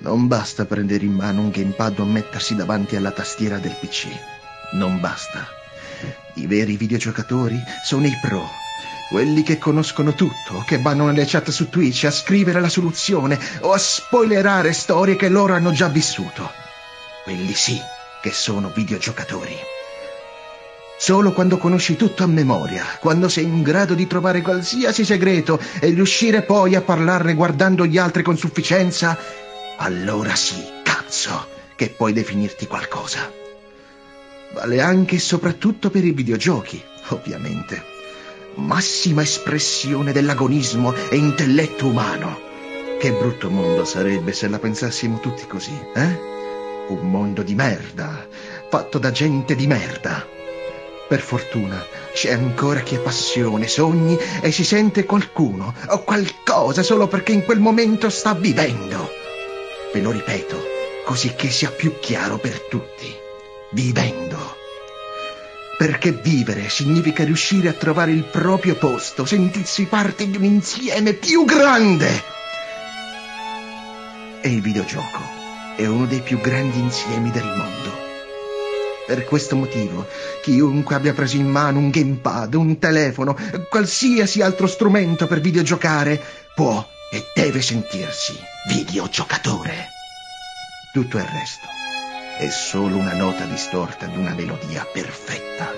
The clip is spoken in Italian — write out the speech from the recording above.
Non basta prendere in mano un gamepad o mettersi davanti alla tastiera del PC. Non basta. I veri videogiocatori sono i pro. Quelli che conoscono tutto, che vanno nelle chat su Twitch a scrivere la soluzione o a spoilerare storie che loro hanno già vissuto. Quelli sì che sono videogiocatori. Solo quando conosci tutto a memoria, quando sei in grado di trovare qualsiasi segreto e riuscire poi a parlarne guardando gli altri con sufficienza, allora sì, cazzo, che puoi definirti qualcosa. Vale anche e soprattutto per i videogiochi, ovviamente. Massima espressione dell'agonismo e intelletto umano. Che brutto mondo sarebbe se la pensassimo tutti così, eh? Un mondo di merda, fatto da gente di merda. Per fortuna c'è ancora chi ha passione, sogni e si sente qualcuno o qualcosa solo perché in quel momento sta vivendo. Ve lo ripeto, così che sia più chiaro per tutti. Vivendo. Perché vivere significa riuscire a trovare il proprio posto, sentirsi parte di un insieme più grande. E il videogioco è uno dei più grandi insiemi del mondo. Per questo motivo, chiunque abbia preso in mano un gamepad, un telefono, qualsiasi altro strumento per videogiocare, può e deve sentirsi videogiocatore. Tutto il resto è solo una nota distorta di una melodia perfetta.